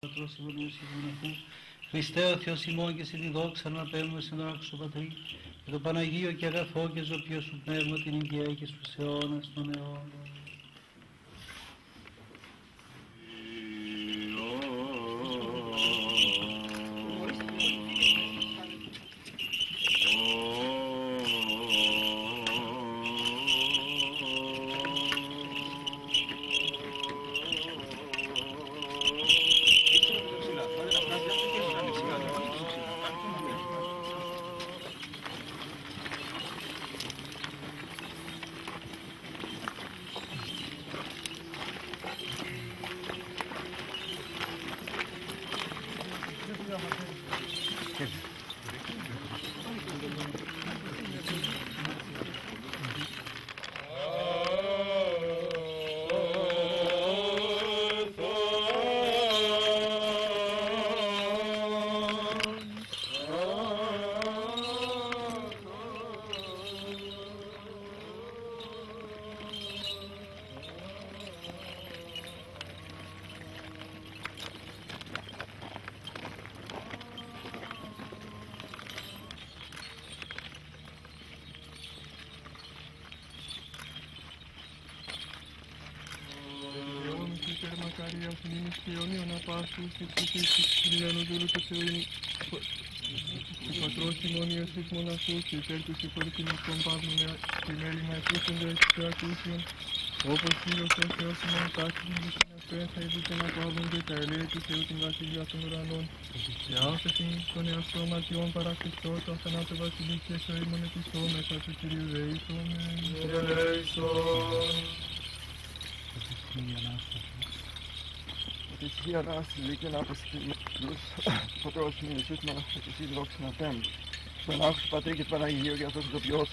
Πατρός ημών Ιωσήφου Χριστέ ο Θεός ημών και σε τη δόξα να παίρνουμε στην ώρα σου Πατρί και το Παναγίο και αγαθό και ζωπίο σου πνεύμα την υγεία και στους αιώνας των αιώνων. Ιωσήφ μοναχούς και υπέρ του συγχωρητημικών παύλων και μέλημα εκούσονται εξ του ακούσιον όπως Κύριος ο Θεός ημών τάξη την δυσυναστρέν θα ειδούσε να παύλονται τα ελέα του Θεού την βασιλεία των ουρανών. Και άφεσιν των εαυτών ματιών παρακριστώ τον θανάτο βασιλείς και ζωή μονετιστό μέσα του Κυρίου Δεήτων. Της Θεία Ανάσταση και να αποσκευούς, Πατρός μου Ιησούς μας και εσύ δόξα να πέμπ. Στον άκουσα Πατρί και Παναγίου για αυτό το ποιό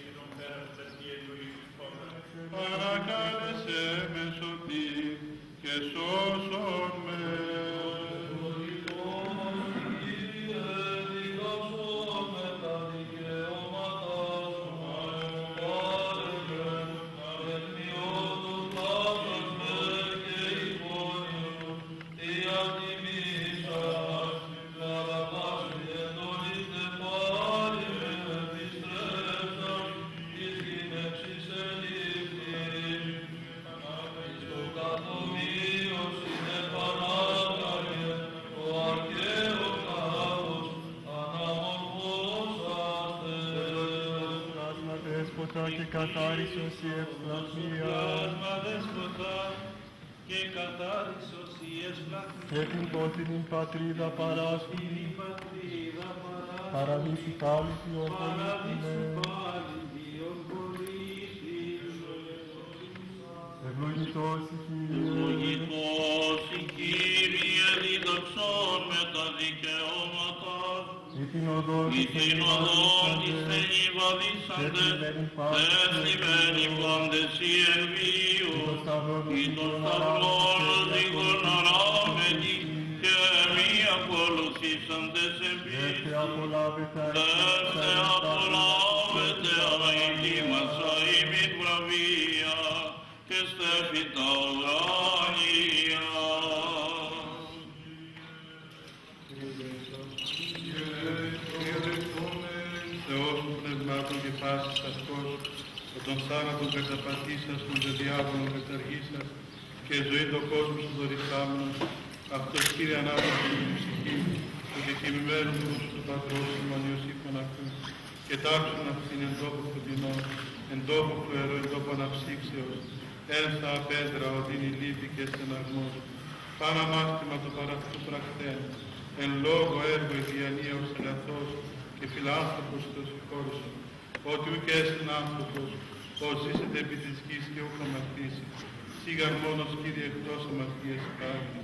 σου πνεύμα και έχει στο όνομα του Θεού. Παρακάλεσέ μες σωτή και σώσον καθάρισον σε ευλαθία Πλάσμα δέσποτα και καθάρισος η εσπλαχνή και την πόθηνην πατρίδα παράσκη πατρίδα παρά παραμύθι πάλι ποιον παραδείσου πολίτημε πάλι Διον πολίτης ευλογητός η Κύριε. Ευλογητός η Κύριε διδοξών με τα δικαιώματα ή την οδόν ή της την οδόν της ενημερίσαντες ενυβαδίσαντες θεσμημένοι πάντες οι ελβίου ή το σταυρό ή το σταυρό τον θάνατον καταπατήσας, τον δε διάβολον καταργήσας, και ζωή το κόσμο σου δωρηθάμενος, αυτός Κύριε ανάπτυξη του ψυχή, το κεκοιμημένο του του πατρός του Μανιωσήφων αυτού, και τάξουν αυτήν εν τόπο φωτεινό, εν τόπο φλουερό, εν τόπο αναψύξεως, ένθα απέντρα οδύνη λύπη και στεναγμός, πάνω αμάστημα το παραυτού πρακτέν, εν λόγω έργο ευγιανία ως ελαθός και φιλάνθρωπος το συγχώρησον, ότι ουκ έσυν άνθρωπος, ως ζήσετε επί της γης και ούκ αμαρτήσει, σίγαρ μόνος Κύριε εκτός αμαρτίας υπάρχει,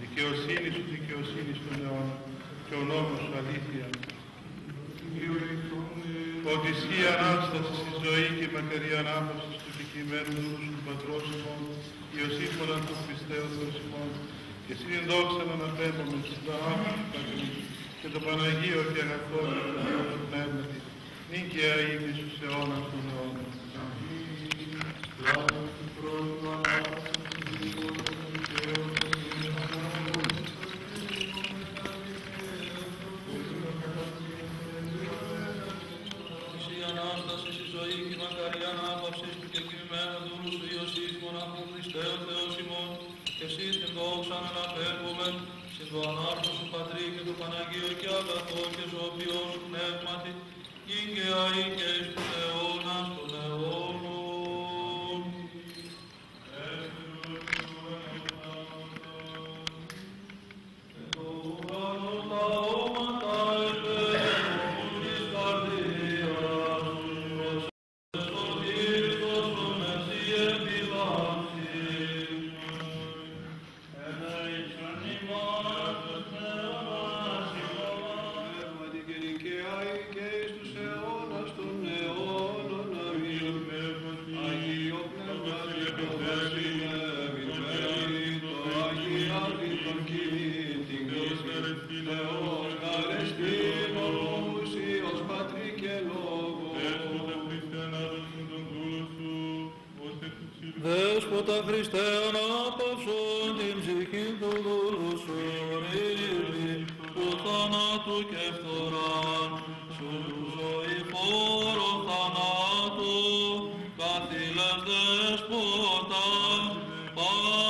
δικαιοσύνη σου δικαιοσύνη στον αιώνα, και ο νόμος σου αλήθεια. Ότι εσύ Ανάσταση στη ζωή και μακαρή ανάπαυση του κεκτημένου νου σου του πατρός ημών, Ιωσήφωνα του Χριστέου Θεός ημών, και εσύ την δόξα να αναπέμπουμε στους Πανάγους του Πατρί, και το Παναγίο και αγαθό και το Θεό του Πνεύματι, νυν και αεί και στους αιώνας των Claudius pro Allah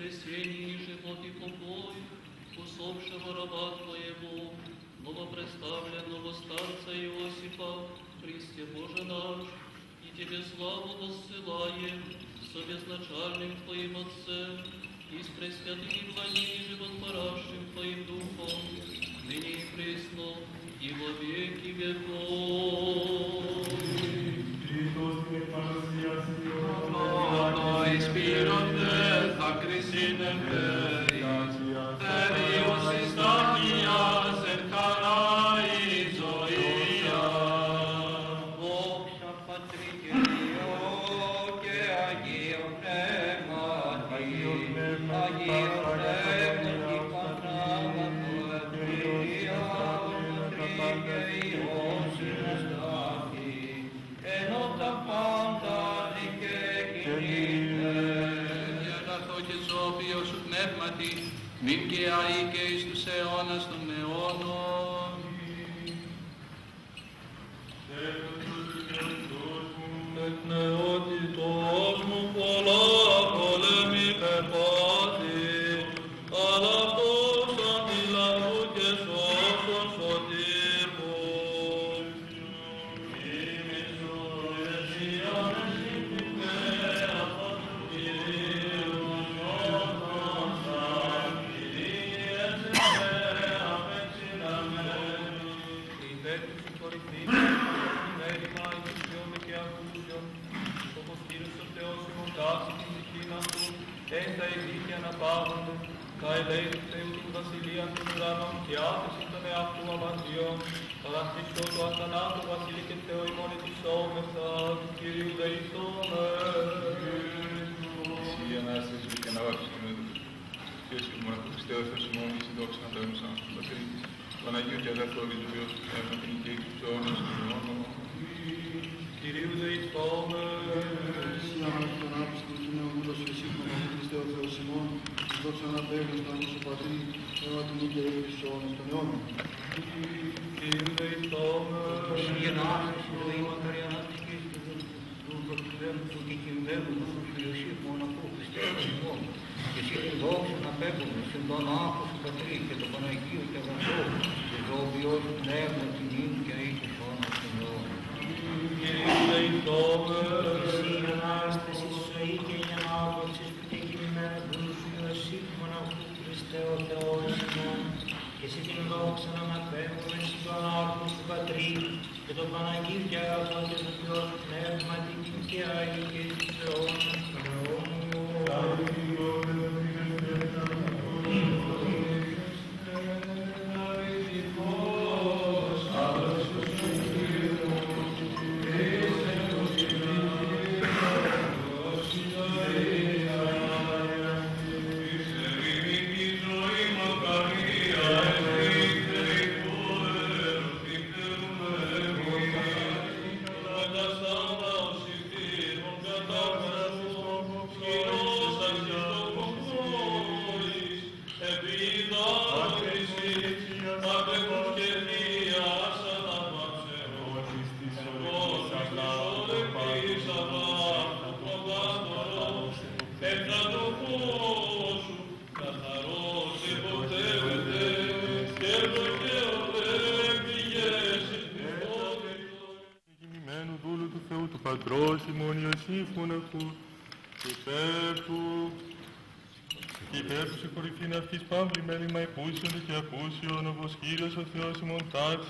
воскресении живот и покой, усопшего раба Твоего, новопредставленного старца Иосифа, Христе Боже наш, и Тебе славу воссылаем, совезначальным Твоим Отцем, и с пресвятым во ней Твоим Духом, ныне и пресно, и во веки веков. Христос, как Amen. Hare Krishna.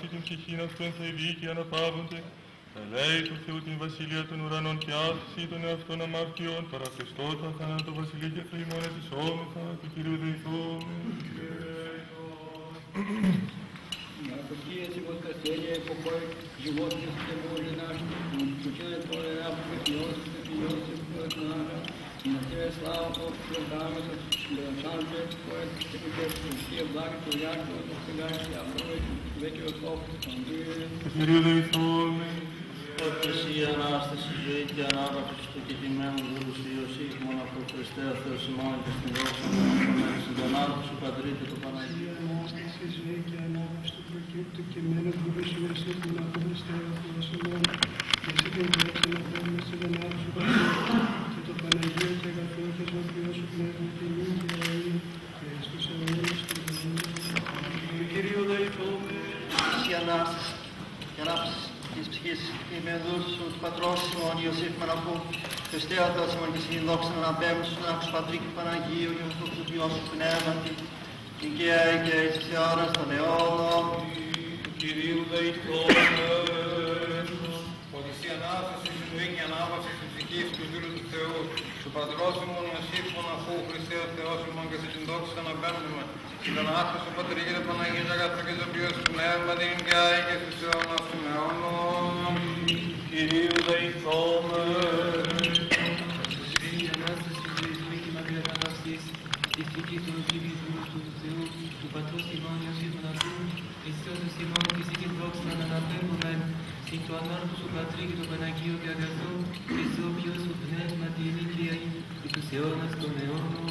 ημών τάξει την ψυχήν αυτού εν θαϊβή και αναπαύονται, ελέη του Θεού την βασιλεία των ουρανών και άφηση των εαυτών αμαρτιών, παραπεστώτα θάνατο βασιλεία και θεημόνα της όμεθα, του Κυρίου δεηθούμε. Какие эти вот котления, покой животных, где Божий наш, включая Твой раб, Иосиф, Иосиф, Бог наш, и на Тебе слава Бог, Богам, да шансы Твой, Тебе все блага Твоя, Твой, сега, я Бог, веки η και του κεκτημένου Δουρουσίου Σύγχρον από του Συγγονάρχου σου Πατρί και του Παναγίου της ψυχής είμαι δούλου σου του πατρός ημών Ιωσήφ Μοναχού Χριστέ ο Θεός ημών και στην δόξα να αναπέμπεις στον άκους Πατρί και Παναγίου και με το Υιό σου πνεύματι οικαία και εις της αιώνας των αιώνων Κυρίου δεηθούμε. Ότι εσύ ανάσταση στη ζωή και ανάπαυση της ψυχής του Δούλου του Θεού, του Πατρός ημών Ιωσήφ μοναχού, Χριστέ ο Θεός ημών και σε την δόξα να παίρνουμε, και τον άθρο σου Πατρί και τον Παναγία και αγαθό και ζωοποιό σου πνεύμα, την και άη και στους αιώνας των αιώνων. Κυρίου δεηθούμε. Εσύ η Ανάσταση, ζωή, ζωή και μακριά ανάσταση, της ψυχής του Κύριου του Θεού, του Πατρός ημών Ιωσήφ Μοναχού, Χριστός ημών και εσύ την δόξα να αναπέμπουμε, στην το ανάρκο σου Πατρί και το Παναγίο και αγαθό, και στο οποίο σου πνεύμα την νίκαια και τους αιώνας των αιώνων.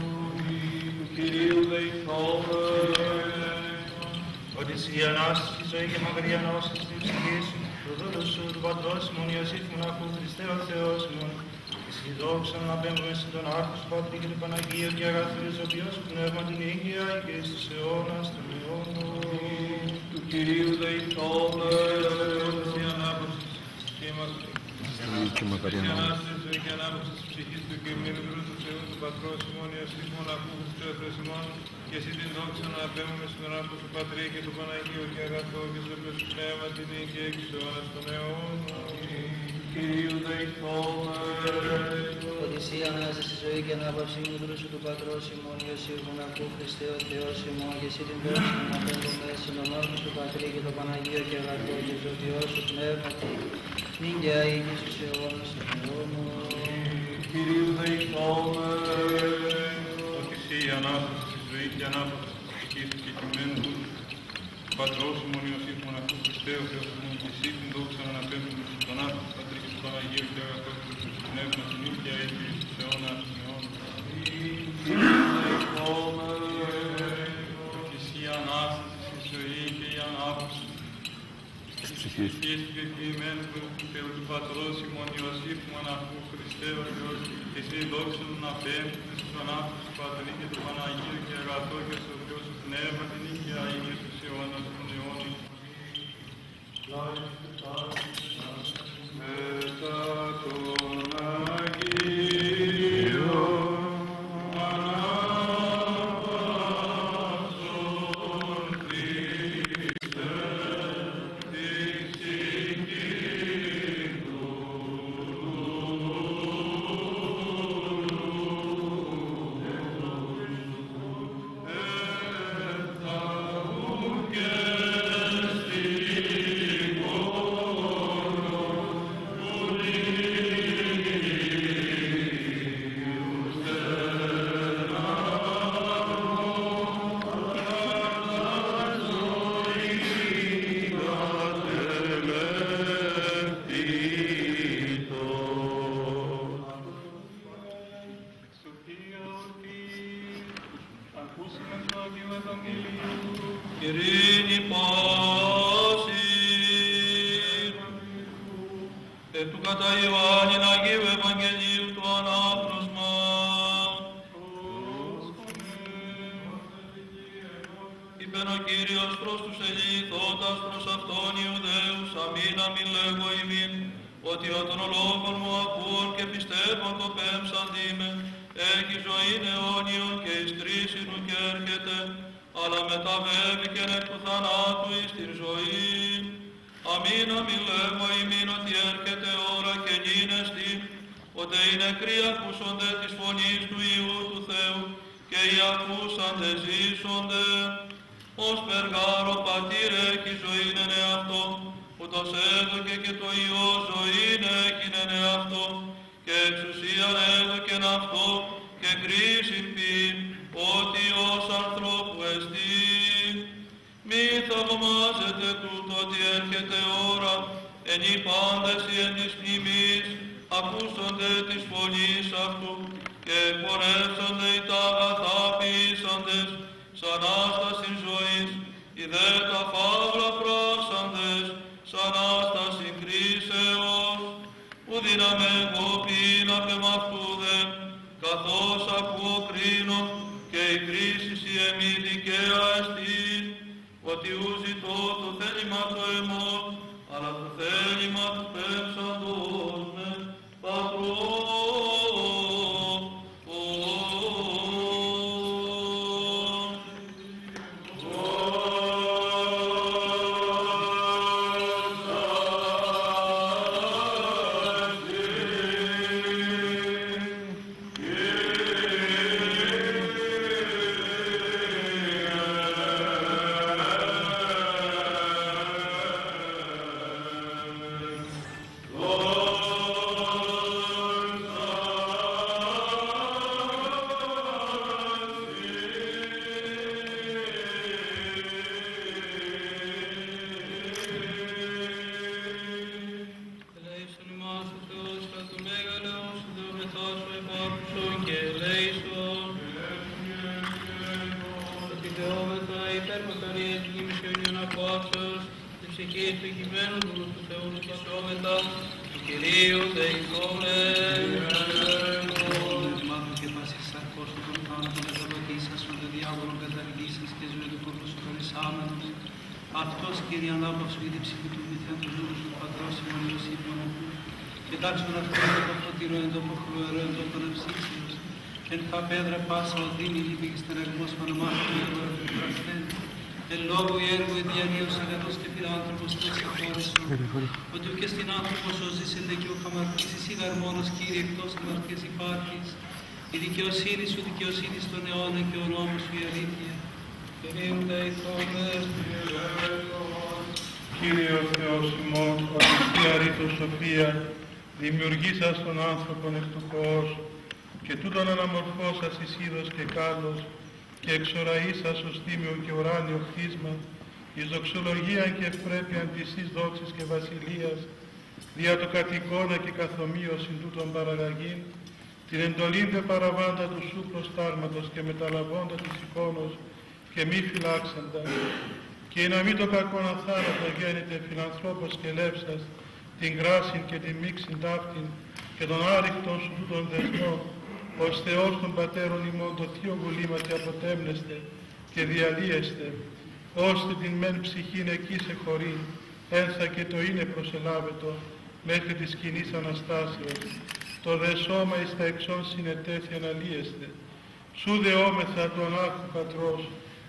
Κυρίου δεηθούμε. Ότι εσύ η Ανάσταση, ζωή και μακριά ανάσταση της ψυχής, του δούλου σου, του Πατρός ημών Ιωσήφ μοναχού, Χριστέ ο Θεός ημών, και στη δόξα να απέμπουμε σε τον Άρχο σου Πατρί και την Παναγία και αγαθό και ζωοποιό σου πνεύμα την ήγια και στους αιώνας των αιώνων. Του Κυρίου δεηθούμε. Εσύ ανάπαυση και μας και μακαριά Η Ανάσταση, ζωή και ανάπαυση της ψυχής του και μείνου του Θεού, του Πατρός ημών Ιωσήφ μοναχού, Χριστέ ο Θεός ημών, και εσύ την δόξα να απέμπουμε στον Άρχο του Πατρί και του Παναγίου και αγαθό και ζωοποιό σου πνεύμα την ήγια και στους αιώνας των αιώνων. Κυρίου δεηθούμε. Ότι εσύ η Ανάσταση, ζωή και ανάπαυση μου δούλου σου του Πατρός ημών Ιωσήφ Μοναχού Χριστέ ο Θεός ημών, και εσύ την δόξα να απέμπουμε στον ονόματο του Πατρί και το Παναγίο και αγαθό και ζωοποιό σου πνεύμα την νίκαια και στους αιώνας των αιώνων. Κυρίου δεηθούμε. Ότι εσύ η Ανάσταση της ζωή και ανάπαυση της ψυχής του κεκτημένου του Πατρός ημών Ιωσήφ μοναχού Χριστέ ο Θεός ημών, και εσύ την δόξα να αναπέμπουμε στον Άρχο του Πατρί και του Παναγίου και αγαθό και του πνεύμα την ήγια και στους αιώνας των αιώνων. Ότι εσύ η Ανάσταση, η ζωή και η ανάπαυση της ψυχής του κεκτημένου του Θεού του Πατρός ημών Ιωσήφ μοναχού Χριστέ ο Θεός, και εσύ δόξα να αναπέμπουμε στον Άρχο του Πατρί και του Παναγίου και αγαθό και στο Θεό σου πνεύμα την ήγια και στους αιώνας των αιώνων. Μετά τον Santo. Και κρίσιν πίν, ότι ως ανθρώπου εστί. Μη θαυμάζετε τούτο ότι έρχεται ώρα, εν οι πάντες οι εν της μνημής, ακούσονται της φωνής αυτού, και εκπορεύσονται οι τα αγαθά ποιήσαντες, σαν άσταση ζωής, οι δε τα φαύλα πράξαντες, σαν άσταση κρίσεως, που δύναμε εγώ πίνα πεμαυτούδε, καθώς ακούω κρίνω, και η κρίση η εμή δικαία εστί, ότι ου ζητώ το θέλημα το εμό, αλλά το θέλημα του πέμψαντος με πατρός. Εν τα πέδρα πάσα οδύνη λύπη και στερεγμός πανομάχου και τώρα του πραστέν. Εν λόγω η έργο η διανύος αγαθός και φιλάνθρωπος και συγχώρεσον. Ότι και στην άνθρωπος ο ζήσεντε και ο χαμαρτής εσύ μόνος Κύριε εκτός αμαρτίας υπάρχεις. Η δικαιοσύνη σου δικαιοσύνη στον αιώνα και ο νόμος σου η αλήθεια. Κυρίου δεηθόμεν. Κύριε ο Θεός ημών, οριστή αρήτως σοφία, δημιουργήσας τον άνθρωπον εκ του χώος, και τούτον αναμορφώσας εις είδος και κάλος, και εξοραίσας ως τίμιο και ουράνιο χτίσμα, εις δοξολογία και ευπρέπειαν της εις δόξης και βασιλείας, δια το κατ' εικόνα και καθομοίωσιν τούτων παραγαγήν, την εντολήν δε παραβάντα του σου προστάγματος και μεταλαβώντα της εικόνος και μη φυλάξαντα, και να μην το κακόν αθάνατο γέννηται φιλανθρώπος και λεύσας, την γράσιν και την μίξιν ταύτην και τον άριχτον σου τούτον δεσμό, ως Θεός των Πατέρων ημών το θείο βουλήματι αποτέμνεστε και διαλύεστε, ώστε την μεν ψυχήν εκεί σε χωρεί, ένθα και το είναι προσελάβετο, μέχρι της κοινής Αναστάσεως, το δε σώμα εις τα εξών συνετέθη αναλύεστε, σου δε όμεθα του ανάρχου πατρός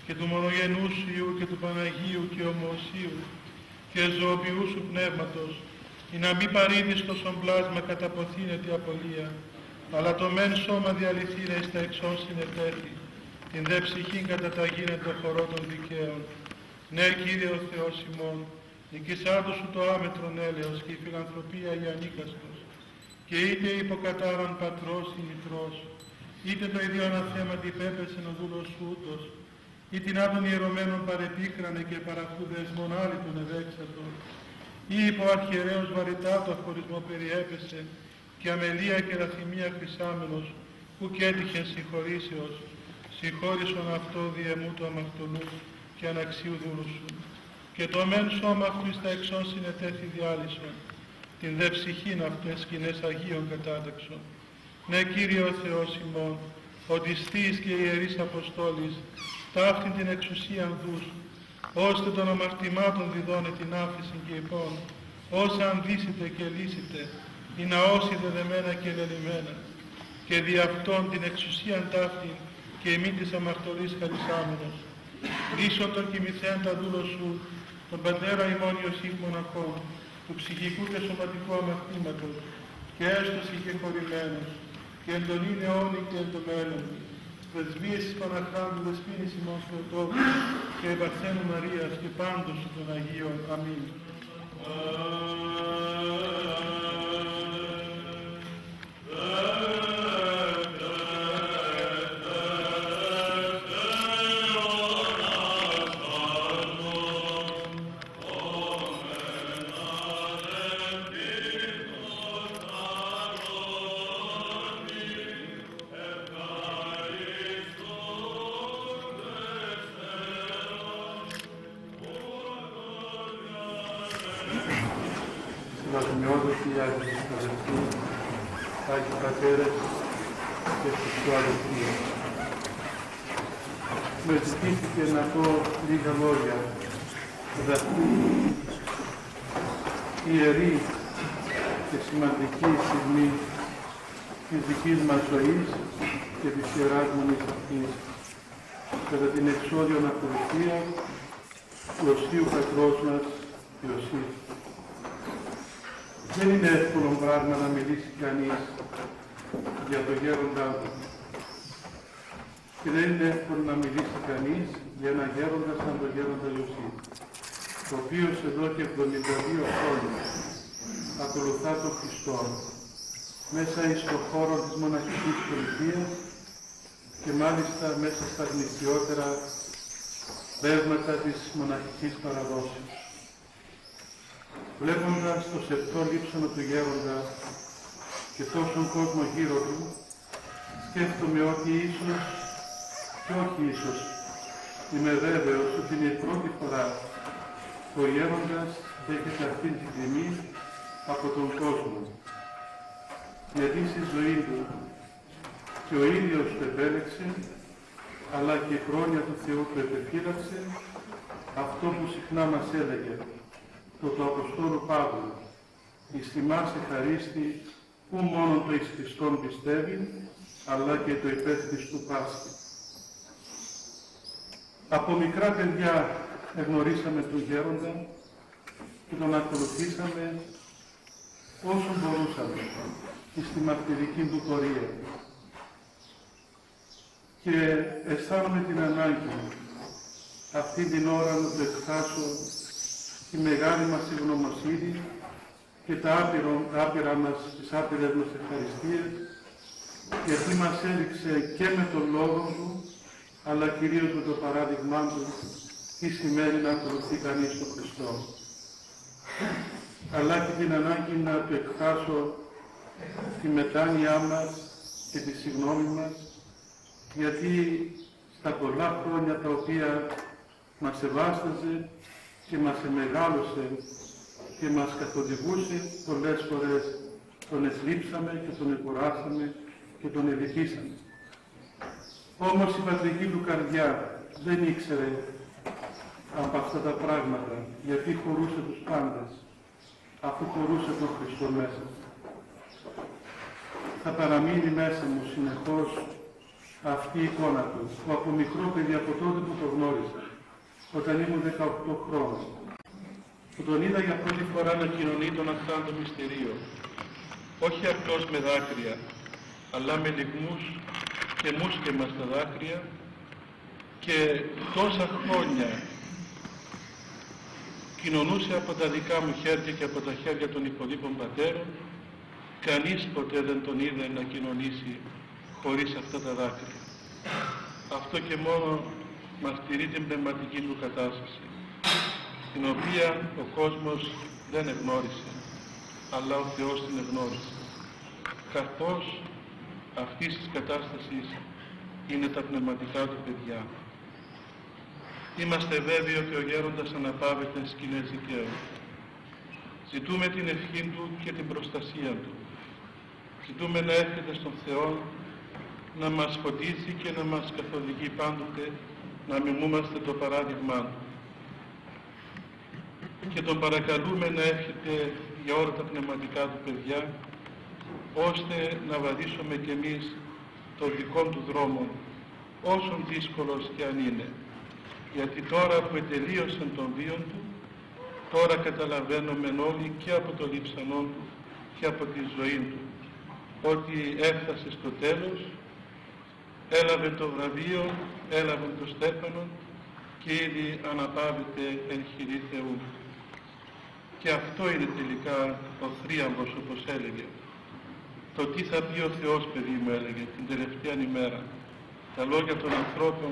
και του μονογενούς σου Υιού και του Παναγίου και ομοσίου και ζωοποιού σου πνεύματος, ή να μην παρήδεις το πλάσμα καταποθήνεται απολία, αλλά το μεν σώμα διαλυθήνε εις τα εξών συνετέθη, την δε ψυχήν καταταγίνε το χορό των δικαίων. Ναι, Κύριε ο Θεός ημών, νικησάντου σου το άμετρον έλεος και η φιλανθρωπία η ανίκαστος, και είτε υποκατάραν πατρός ή μητρός, είτε το ίδιο αναθέματι υπέπεσε ο δούλος σου ούτως, ή την άδων ιερωμένων παρεπίκρανε και παραχού δεσμον άλλη τον ευέξατο, ή υπό αρχιερέως βαρυτά το χωρισμό περιέπεσε, και αμελία και λαθυμία χρυσάμενος, που και έτυχεν συγχωρήσεως, συγχώρησον αυτό διεμού του αμαρτωλού και αναξίου δούλου σου. Και το μεν σώμα αυτού εις τα εξών συνετέθη διάλυσον, την δε ψυχήν αυτές σκηνές Αγίων κατάταξον. Ναι, Κύριε ο Θεός ημών, ότι στείς και ιερείς Αποστόλης, ταύτην την εξουσίαν δούς, ώστε των αμαρτημάτων διδώνε την άφηση και υπόν, όσα ανδύσετε και λύσετε, η ναώση δεδεμένα και λελημένα, και δι' αυτόν την εξουσίαν ταύτη και εμεί της αμαρτωλής χαρισάμενος. Λύσω τον κοιμηθέντα δούλο σου, τον πατέρα ημών Ιωσήφ μοναχών, του ψυχικού και σωματικού αμαρτήματος, και έστωση και χωρημένος, και εν τον είναι αιώνη και εν το μέλλον, πρεσβείες της Παναχράντου Δεσποίνης ημών Θεοτόπου και Επαρθένου Μαρίας και πάντως των Αγίων. Αμήν. Amen. Άγιοι Πατέρες και Χριστού αδελφοί. Με ζητήθηκε να πω λίγα λόγια για αυτή ιερή και σημαντική στιγμή της δικής μας ζωής και της Ιεράς Μονής αυτής κατά την εξόδιο ακολουθία του Οσίου Πατρός μας Ιωσήφ. Δεν είναι εύκολο πράγμα να μιλήσει κανείς για το γέροντά του. Και δεν είναι εύκολο να μιλήσει κανείς για ένα γέροντα σαν τον γέροντα Ιωσήφ, ο οποίος εδώ και 72 χρόνια ακολουθά τον Χριστό μέσα εις το χώρο της μοναχικής πολιτείας και μάλιστα μέσα στα γνησιότερα πεύματα της μοναχικής παραδόσεως. Βλέποντας το σεπτό λείψανο του γέροντα και τόσον κόσμο γύρω του, σκέφτομαι ότι ίσως και όχι ίσως είμαι βέβαιος ότι είναι η πρώτη φορά που ο γέροντας δέχεται αυτή τη τιμή από τον κόσμο. Γιατί στη ζωή του και ο ίδιος το επέλεξε, αλλά και η χρόνια του Θεού του επεφύλαξε, αυτό που συχνά μας έλεγε, το του Αποστόλου Παύλου, εις θυμάσαι χαρίστη, που μόνο το εις Χριστόν πιστεύει, αλλά και το υπέρ Χριστού πάσχει. Από μικρά παιδιά εγνωρίσαμε τον Γέροντα και τον ακολουθήσαμε όσο μπορούσαμε στη μαρτυρική του πορεία. Και αισθάνομαι την ανάγκη αυτή την ώρα να του εκφράσω τη μεγάλη μας ευγνωμοσύνη και τα άπειρο, άπειρα μας, τις άπειρες μας ευχαριστίες γιατί μας έδειξε και με τον λόγο του αλλά κυρίως με το παράδειγμά του τι σημαίνει να ακολουθεί κανείς τον Χριστό. Αλλά και την ανάγκη να του εκφράσω τη μετάνοιά μας και τη συγνώμη μας γιατί στα πολλά χρόνια τα οποία μας ευάσταζε και μας εμεγάλωσε και μας καθοδηγούσε πολλές φορές τον εσλείψαμε και τον εκουράσαμε και τον ελυπήσαμε. Όμως η πατρική του καρδιά δεν ήξερε από αυτά τα πράγματα γιατί χωρούσε τους πάντες αφού χωρούσε τον Χριστό μέσα. Θα παραμείνει μέσα μου συνεχώς αυτή η εικόνα του, που από μικρό παιδί από τότε που το γνώρισα, όταν ήμουν 18 χρόνια, που τον είδα για πρώτη φορά να κοινωνεί τον αχθάντο μυστηρίο, όχι απλώς με δάκρυα, αλλά με λιγμούς και μουσκεμα στα δάκρυα και τόσα χρόνια κοινωνούσε από τα δικά μου χέρια και από τα χέρια των υπολείπων πατέρων, κανείς ποτέ δεν τον είδε να κοινωνήσει χωρίς αυτά τα δάκρυα. Αυτό και μόνο μαρτυρεί την πνευματική του κατάσταση, την οποία ο κόσμος δεν εγνώρισε, αλλά ο Θεός την εγνώρισε. Καθώς αυτής της κατάστασης είναι τα πνευματικά του παιδιά. Είμαστε βέβαιοι ότι ο Γέροντας αναπαύεται σκηνές δικαίου. Ζητούμε την ευχή Του και την προστασία Του. Ζητούμε να έρχεται στον Θεό να μας φωτίσει και να μας καθοδηγεί πάντοτε να μιμούμαστε το παράδειγμά Του. Και τον παρακαλούμε να έρχεται για όλα τα πνευματικά του παιδιά ώστε να βαδίσουμε κι εμείς τον δικό του δρόμο όσον δύσκολος και αν είναι. Γιατί τώρα που ετελείωσε τον βίο του, τώρα καταλαβαίνουμε όλοι και από το λείψανό του και από τη ζωή του ότι έφτασε στο τέλος, έλαβε το βραβείο, έλαβε το στέφανο και ήδη αναπαύεται εν χειρή Θεού. Και αυτό είναι τελικά ο θρίαμβος όπως έλεγε. Το τι θα πει ο Θεός παιδί μου έλεγε την τελευταία ημέρα. Τα λόγια των ανθρώπων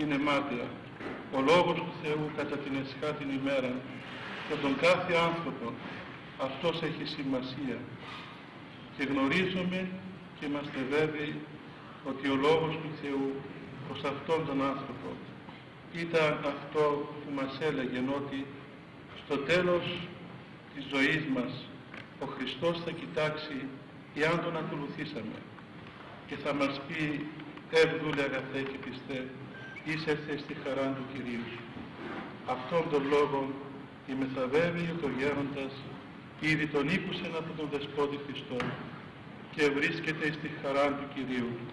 είναι μάταια. Ο λόγος του Θεού κατά την εσχά την ημέρα για τον κάθε άνθρωπο αυτός έχει σημασία. Και γνωρίζουμε και είμαστε βέβαιοι ότι ο λόγος του Θεού προς αυτόν τον άνθρωπο ήταν αυτό που μας έλεγε ότι στο τέλος της ζωής μας ο Χριστός θα κοιτάξει εάν τον ακολουθήσαμε και θα μας πει εύδουλε αγαθέ και πιστέ είσερθε στη χαρά του Κυρίου σου. Αυτόν τον λόγο είμαι θα βέβαιη ο γέροντας ήδη τον ήκουσεν από τον Δεσπότη Χριστό και βρίσκεται στη χαρά του Κυρίου του.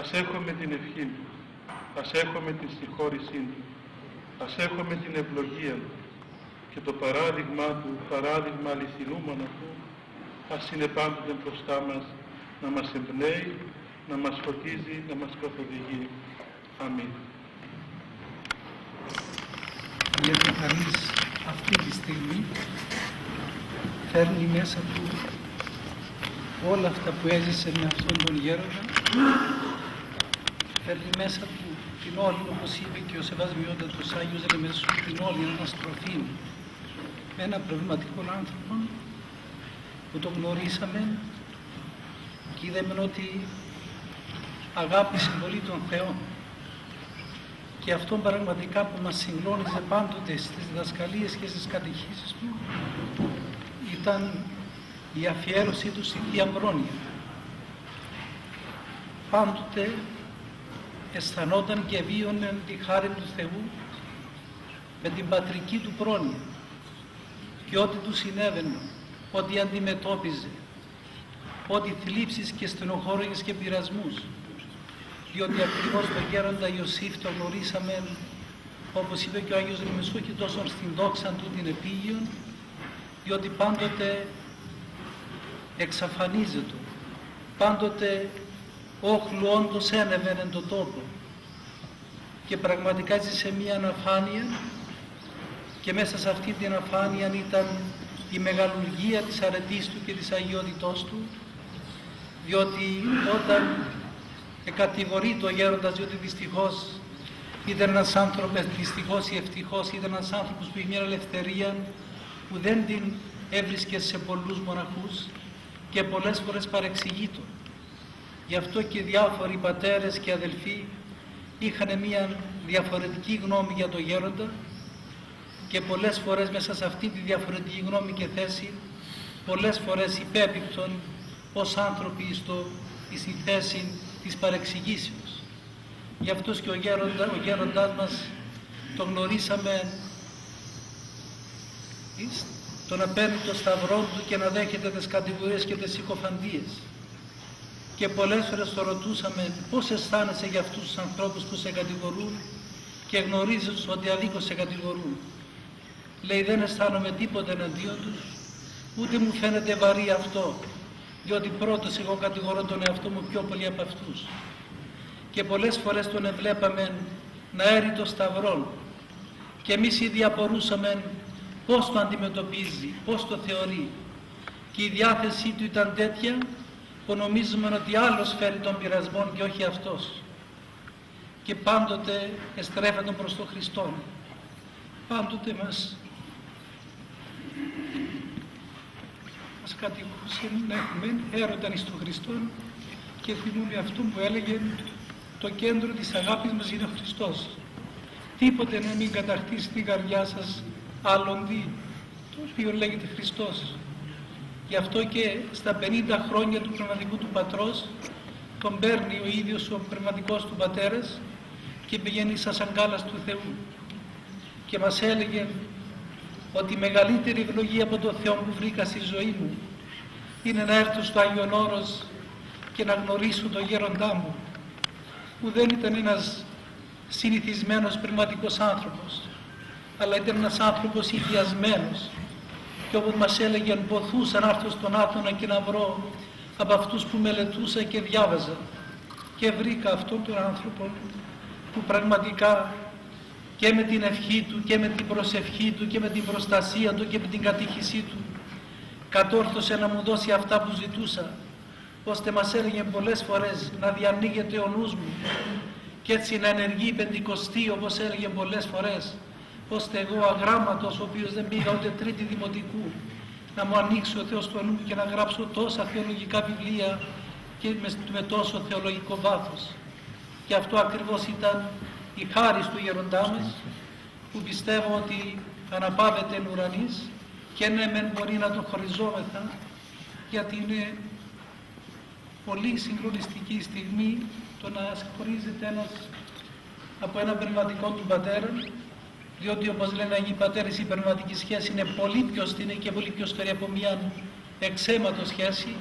Ας έχουμε την ευχή του, ας έχουμε την συγχώρησή του, ας έχουμε την ευλογία του και το παράδειγμα του, παράδειγμα αληθινού μοναχού, ας είναι πάντοτε μπροστά μας να μας εμπνέει, να μας φωτίζει, να μας καθοδηγεί. Αμήν. Γιατί κανείς αυτή τη στιγμή φέρνει μέσα του όλα αυτά που έζησε με αυτόν τον γέροντα φέρνει μέσα του την όλη, όπως είπε και ο Σεβασμιότατος Άγιος Ρεμεσού, την όλη αναστροφή με έναν πνευματικό άνθρωπο που τον γνωρίσαμε και είδαμε ότι αγάπησε πολύ τον Θεό και αυτό πραγματικά που μας συγκλώνιζε πάντοτε στις διδασκαλίες και στις κατηχήσεις του ήταν η αφιέρωσή του στη Θεία Μπρόνια. Πάντοτε αισθανόταν και βίωνε τη χάρη του Θεού με την πατρική του πρόνοια και ό,τι του συνέβαινε, ό,τι αντιμετώπιζε, ό,τι θλίψεις και στενοχώρογες και πειρασμούς, διότι ακριβώς τον γέροντα Ιωσήφ το γνωρίσαμε, όπως είπε και ο Άγιος Ρημεσού και τόσο στην δόξα του την επίγειον, διότι πάντοτε εξαφανίζεται, πάντοτε όχλου όντως ένευεν το τόπο. Και πραγματικά σε μία αναφάνεια και μέσα σε αυτή την αφάνεια ήταν η μεγαλουργία της αρετής του και της αγιότητός του διότι όταν εκατηγορεί το γέροντας διότι δυστυχώς ήταν ένας άνθρωπος δυστυχώς ή ευτυχώς ήταν ένας άνθρωπος που είχε μια ελευθερία που δεν την έβρισκε σε πολλούς μοναχούς και πολλές φορές παρεξηγείτο. Γι' αυτό και διάφοροι πατέρες και αδελφοί είχαν μια διαφορετική γνώμη για το γέροντα και πολλές φορές μέσα σε αυτή τη διαφορετική γνώμη και θέση πολλές φορές υπέπιπτον ως άνθρωποι στο, στη θέση της παρεξηγήσεως. Γι' αυτός και ο, γέροντα, ο γέροντάς μας τον γνωρίσαμε το να παίρνει το σταυρό του και να δέχεται τις κατηγορίες και τις συκοφαντίες. Και πολλές φορές το ρωτούσαμε πώς αισθάνεσαι για αυτούς τους ανθρώπους που σε κατηγορούν και γνωρίζεις ότι αδίκως σε κατηγορούν. Λέει δεν αισθάνομαι τίποτα εναντίον τους, ούτε μου φαίνεται βαρύ αυτό, διότι πρώτος εγώ κατηγορώ τον εαυτό μου πιο πολύ από αυτούς. Και πολλές φορές τον εβλέπαμε να έρει το σταυρό και εμείς ήδη απορούσαμε πώς το αντιμετωπίζει, πώς το θεωρεί. Και η διάθεσή του ήταν τέτοια που νομίζουμε ότι άλλος φέρει τον πειρασμό και όχι αυτός. Και πάντοτε εστρέφεται προς τον Χριστό. Πάντοτε μας μας κατηγορούσε να έχουμε έρωτα εις τον Χριστό και θυμούμε αυτό που έλεγε το κέντρο της αγάπης μας είναι ο Χριστός. Τίποτε να μην κατακτήσει την καρδιά σας άλλον δι, το οποίο λέγεται Χριστός. Γι' αυτό και στα 50 χρόνια του πνευματικού του πατρός τον παίρνει ο ίδιος ο πνευματικός του πατέρας και πηγαίνει σαν αγκάλας του Θεού και μας έλεγε ότι η μεγαλύτερη ευλογία από τον Θεό που βρήκα στη ζωή μου είναι να έρθω στο Άγιον Όρος και να γνωρίσω τον γέροντά μου που δεν ήταν ένας συνηθισμένος πνευματικός άνθρωπος αλλά ήταν ένας άνθρωπος ιδιασμένος και όπως μας έλεγε ποθούσα να έρθω στον Άτονα και να βρω από αυτούς που μελετούσα και διάβαζα και βρήκα αυτόν τον άνθρωπο που πραγματικά και με την ευχή του και με την προσευχή του και με την προστασία του και με την κατήχησή του. Κατόρθωσε να μου δώσει αυτά που ζητούσα ώστε μας έλεγε πολλές φορές να διανοίγεται ο νους μου και έτσι να ενεργεί η Πεντηκοστή όπως έλεγε πολλές φορές ώστε εγώ αγράμματος ο οποίος δεν πήγα ούτε τρίτη δημοτικού να μου ανοίξει ο Θεός το νου και να γράψω τόσα θεολογικά βιβλία και με, με τόσο θεολογικό βάθος. Και αυτό ακριβώς ήταν η χάρη του γεροντά μας που πιστεύω ότι αναπαύεται εν ουρανής και ναι μεν μπορεί να το χωριζόμεθα γιατί είναι πολύ συγκλονιστική στιγμή το να χωρίζεται ένας από ένα πνευματικό του πατέρα διότι όπως λένε οι πατέρες η πνευματική σχέση είναι πολύ πιο στενή και πολύ πιο στερή από μια εξαίματο σχέση.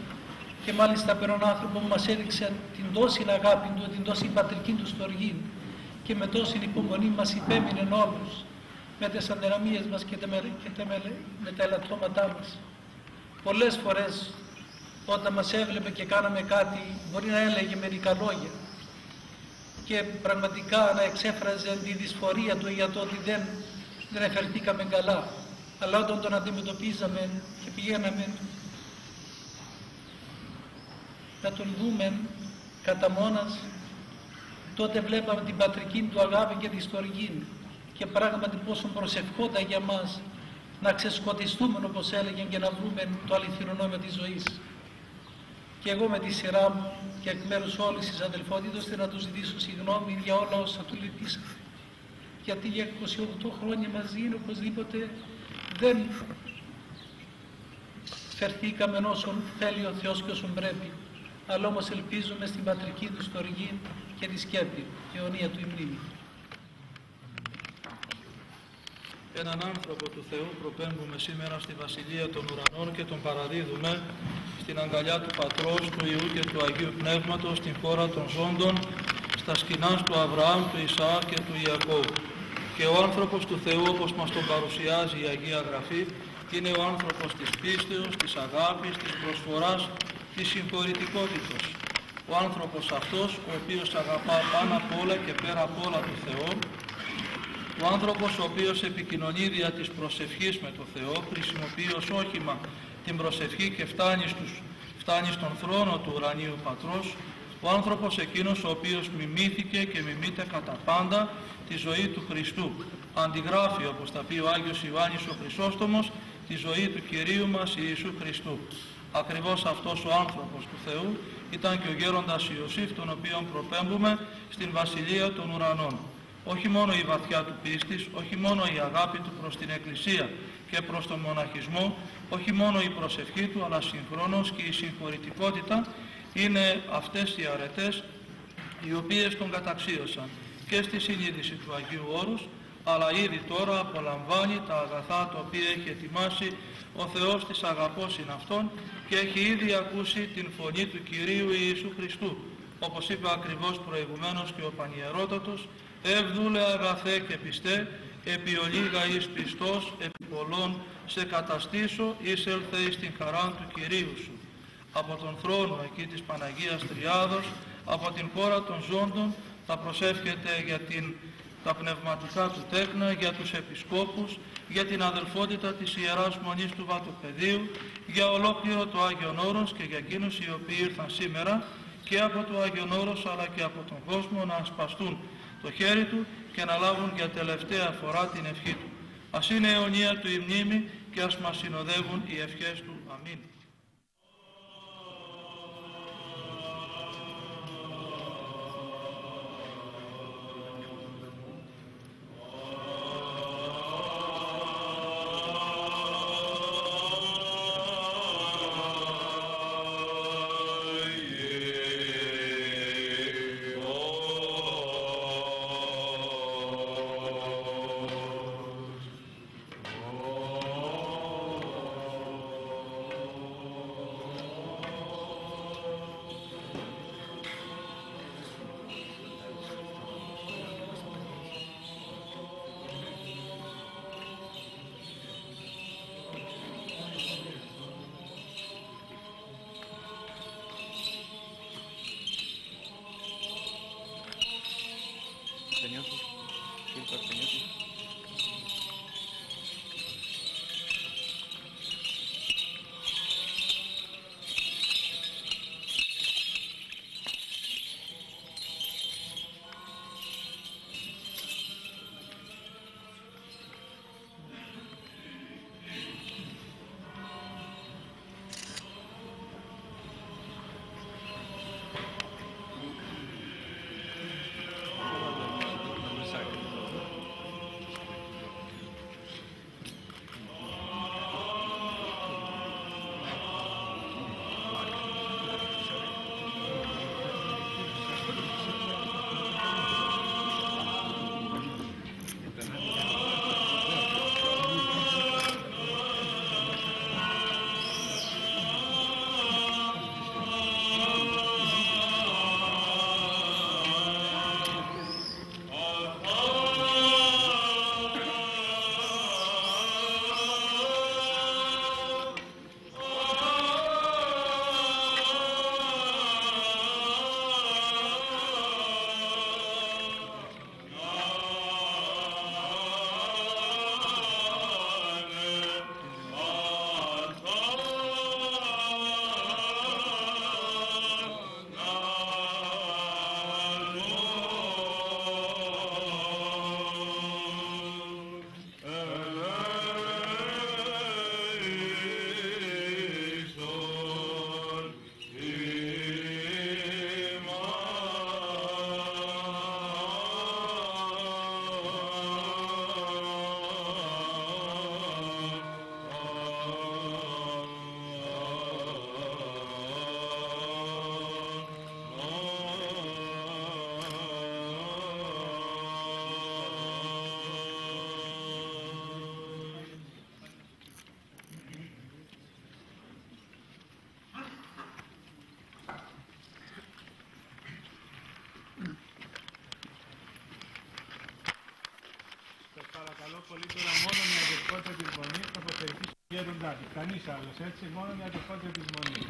Και μάλιστα από έναν άνθρωπο που μας έδειξε την τόση αγάπη του, την τόση πατρική του στοργή και με τόση υπομονή μας υπέμεινε όλους με τις αδυναμίες μας και, με, και με, με τα ελαττώματά μας. Πολλές φορές όταν μας έβλεπε και κάναμε κάτι μπορεί να έλεγε μερικά λόγια και πραγματικά να εξέφραζε τη δυσφορία του για το ότι δεν, δεν εφερθήκαμε καλά. Αλλά όταν τον αντιμετωπίζαμε και πηγαίναμε να τον δούμε κατά μόνας, τότε βλέπαμε την πατρική του αγάπη και τη στοργή και πράγματι πόσο προσευχόταν για μας να ξεσκοτιστούμε όπως έλεγε και να βρούμε το αληθινό νόημα της ζωής. Και εγώ με τη σειρά μου και εκ μέρους όλης της αδελφότητας θέλω να τους ζητήσω συγγνώμη για όλα όσα του λυπήσαμε. Γιατί για 28 χρόνια μαζί είναι οπωσδήποτε δεν φερθήκαμε όσον θέλει ο Θεός και όσον πρέπει. Αλλά όμως ελπίζουμε στην πατρική του στοργή και τη σκέπη, η αιωνία του η μνήμη. Έναν άνθρωπο του Θεού προπέμπουμε σήμερα στη Βασιλεία των Ουρανών και τον παραδίδουμε στην αγκαλιά του Πατρός, του Ιού και του Αγίου Πνεύματος στην χώρα των ζώντων, στα σκηνά του Αβραάμ, του Ισαάκ και του Ιακώβ. Και ο άνθρωπος του Θεού όπως μας τον παρουσιάζει η Αγία Γραφή είναι ο άνθρωπος της πίστεως, της αγάπης, της προσφοράς, της συγχωρητικότητας. Ο άνθρωπος αυτός, ο οποίος αγαπά πάνω απ' όλα και πέρα απ' όλα του Θεό, ο άνθρωπος ο οποίος επικοινωνεί δια της προσευχής με το Θεό, χρησιμοποιεί ως όχημα την προσευχή και φτάνει, στους, φτάνει στον θρόνο του ουρανίου Πατρός, ο άνθρωπος εκείνος ο οποίος μιμήθηκε και μιμείται κατά πάντα τη ζωή του Χριστού. Αντιγράφει, όπως τα πει ο Άγιος Ιωάννης ο Χρυσόστομος, τη ζωή του Κυρίου μας Ιησού Χριστού. Ακριβώς αυτός ο άνθρωπος του Θεού ήταν και ο γέροντας Ιωσήφ, τον οποίον προπέμπουμε στην Βασιλεία των Ουρανών. Όχι μόνο η βαθιά του πίστης, όχι μόνο η αγάπη του προς την Εκκλησία και προς τον μοναχισμό, όχι μόνο η προσευχή του, αλλά συγχρόνως και η συγχωρητικότητα είναι αυτές οι αρετές οι οποίες τον καταξίωσαν και στη συνείδηση του Αγίου Όρους, αλλά ήδη τώρα απολαμβάνει τα αγαθά τα οποία έχει ετοιμάσει ο Θεός της αγαπώσιν αυτών και έχει ήδη ακούσει την φωνή του Κυρίου Ιησού Χριστού, όπως είπε ακριβώς προηγουμένως και ο Πανιερότατος, Εβδούλε αγαθέ και πιστέ, επί ολίγα εις πιστός, επί πολλών σε καταστήσω, εισέλθε εις την χαρά του Κυρίου σου. Από τον θρόνο εκεί της Παναγίας Τριάδος, από την χώρα των ζώντων, θα προσεύχεται για την, τα πνευματικά του τέκνα, για τους επισκόπους, για την αδελφότητα της Ιεράς Μονής του Βατοπεδίου, για ολόκληρο το Άγιον Όρος και για εκείνους οι οποίοι ήρθαν σήμερα και από το Άγιον Όρος αλλά και από τον κόσμο να ασπαστούν το χέρι του και να λάβουν για τελευταία φορά την ευχή του. Ας είναι αιωνία του η μνήμη και ας μας συνοδεύουν οι ευχές του. Γεροντάδι. Κανείς άλλος, έτσι, μόνο για το πότε της μονής.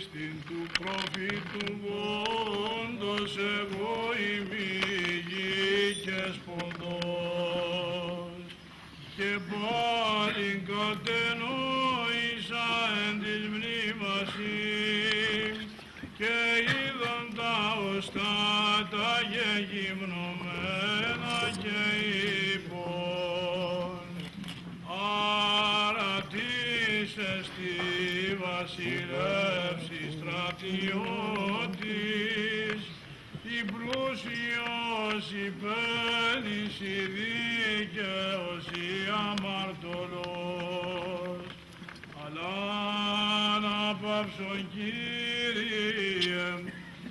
Στην του προφήτου βόντος εγώ είμαι γη ποντός και πάλι κατενόησα εν της μνήμας και είδαν τα οστά τα γεγυμνωμένα και είπων άρα της εστι βασιλεύση στρατιώτης η πλούσιος υπέλης η δίκαιος η αμαρτωλός αλλά να πάψω Κύριε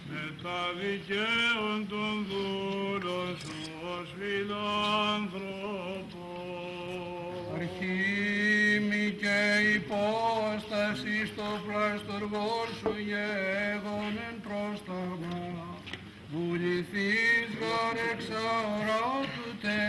με τα δικαίων των δούλων σου ως φιλάνθρωπος. Στο πλαστοργό σου γέγονεν πρόσταγμα βουληθείς γαρεξα οράτου τε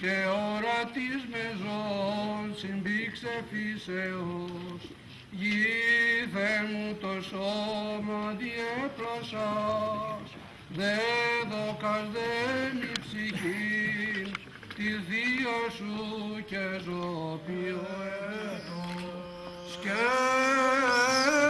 και ώρα της μεζών συμπήξε φύσεως. Γήθε μου το σώμα διέπλωσας. Δε δόκας δε μη ψυχή τη θεία σου και ζωπίο έτος Good.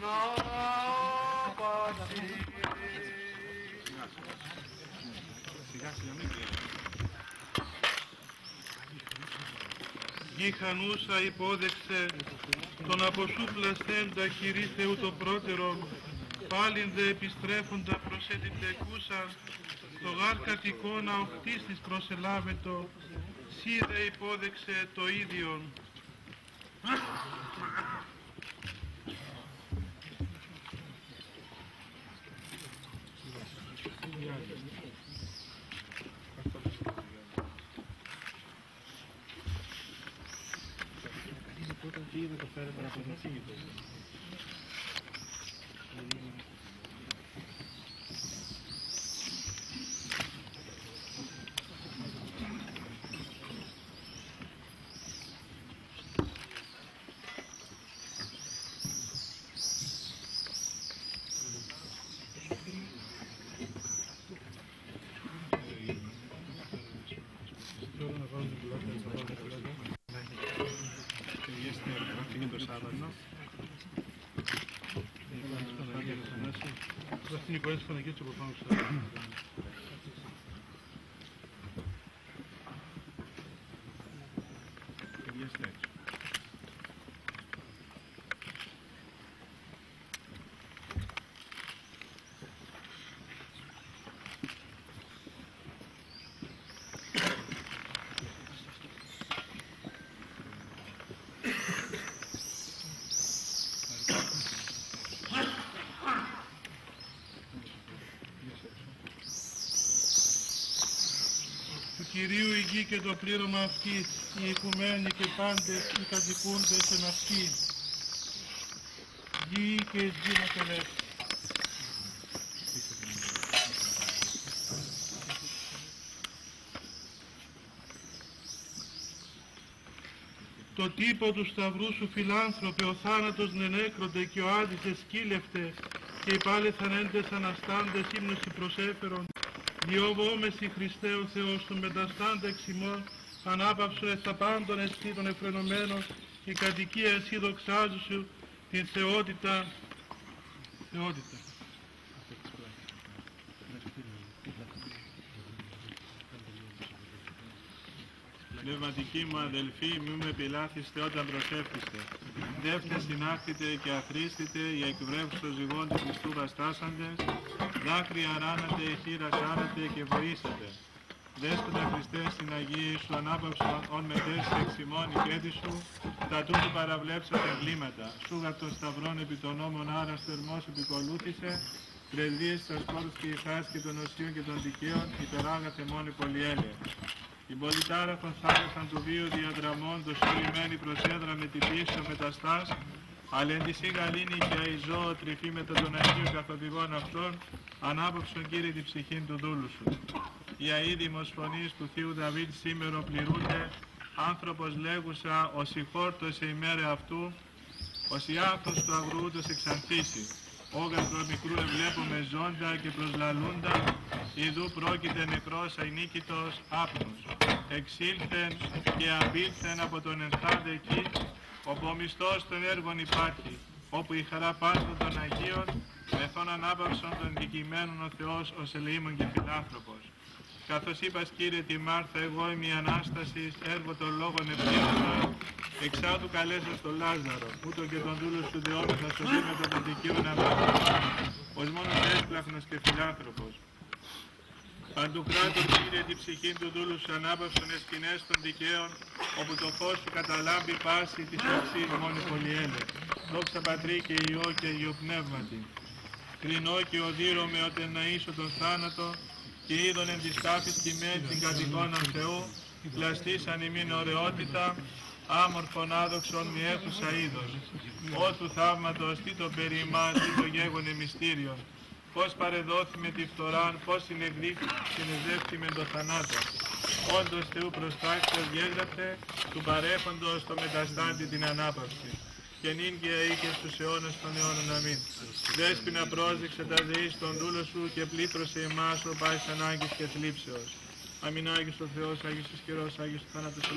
Να παθεί. Σιγά σιγά μην βγαίνει. Γη χανούσα υπόδεξε τον από σου πλαστέντα χειρή Θεού το πρώτερο, πάλιν δε επιστρέφοντα προς ετητεκούσαν, το γάρ κατ' εικόνα οχτής της προσελάβετο, σύ δε υπόδεξε το ίδιον. conseguido. Να το φύγετε. την εικόνα της Παναγίας από πάνω στο του Κυρίου η γη και το πλήρωμα αυτή, οι οικουμένοι και πάντες οι κατοικούντες εν αυτή. Γη και εις γη να τον έχει. Το τύπο του σταυρού σου φιλάνθρωπε, ο θάνατος νενέκρονται και ο άδης σκύλευτε και οι πάλεθαν έντες αναστάντες ύμνωση προσέφερον. Διοβόμεση Χριστέ ο Θεός των μεταστάντα εξημών, ανάπαυσον εις τα πάντων εσύ των εφρενωμένων, η κατοικία εσύ δοξάζου σου, την θεότητα, θεότητα. Πνευματική μου αδελφοί, μη με πειλάθιστε όταν προσεύχεστε. Δεύτε συνάχτητε και αθρίστητε, οι εκβρεύσω ζυγών του Χριστού βαστάσαντες, δάκρυα ράνατε, χείρα σάρατε και βοήσατε. Δέσποτα Χριστέ στην Αγία σου ανάπαυσον ον μετέσαι εξημών η πέτη σου, τα τούτου παραβλέψατε εγκλήματα. Σούγα των σταυρών επί των νόμων άρας θερμός επικολούθησε, πρεσβείες στα σπόρους και ηχάς και των οσίων και των δικαίων, υπεράγαθε μόνοι πολυέλαια. Η πολιτάραφον θάλασσαν του βίου διαδραμών, το σιωημένη προσέδρα με την πίσω μεταστάς, αλλά εν τη γαλήνη και αϊζώ τρυφή μετά των Αγίων καθοδηγών αυτών, ανάπαυσον Κύριε την ψυχή του δούλου σου. Η αίδημος φωνής του Θείου Δαβίδ σήμερα πληρούνται, άνθρωπος λέγουσα, ο συγχώρτος σε ημέρα αυτού, ο ιάφος του αγρούτος εξανθήσει. Όγας μικρού εβλέπουμε ζώντα και προσλαλούντα, ειδού πρόκειται νεκρός αηνίκητος άπνους. Εξήλθεν και απήλθεν από τον ενθάδε εκεί, όπου ο μισθός των έργων υπάρχει, όπου η χαρά πάντων των Αγίων, μεθόν ανάπαυσον των δικημένων ο Θεός ως ελεήμων και φιλάνθρωπος. Καθώς είπας Κύριε τη Μάρθα, εγώ είμαι η Ανάστασης, έργο των λόγων ευθύνωσα, εξάδου καλέσα στον Λάζαρο, ούτω και τον δούλο του Δεόμεθα στο βήμα των δικαίων ανάπτυξης, ως μόνος έσπλαχνος και φιλάνθρωπος. Παντού κράτος Κύριε την ψυχή του δούλου σου ανάπαυσον εσκηνές των δικαίων, όπου το φως σου καταλάμπει πάση της οξύς μόνη πολυέλε. Δόξα Πατρί και Υιό και Υιό Πνεύματι. Κρινώ και οδύρωμαι όταν να ίσω τον θάνατο, και είδον εν της τάφης κειμένη την κατοικώναν Θεού, πλαστήσαν ημίν ωραιότητα, άμορφων άδοξων μη αίθουσα είδος. Ω του θαύματος, τι το περιμά, τι το γέγονε μυστήριον. Πώς παρεδόθη με τη φθοράν, πώς συνεδεύθη με το θανάτο. Όντως Θεού προστάξεως γέγραφε, του παρέχοντος το μεταστάντη την ανάπαυση. Και νυν και αεί και στους αιώνες των αιώνων αμήν. Δέσποινα πρόσδεξε τα δεής στον δούλο σου και πλήτρωσε εμάς ο πάης ανάγκης και θλίψεως. Αμήν Άγιος ο Θεός, Άγιος ο Σκυρός, Άγιος ο θάνατος Ο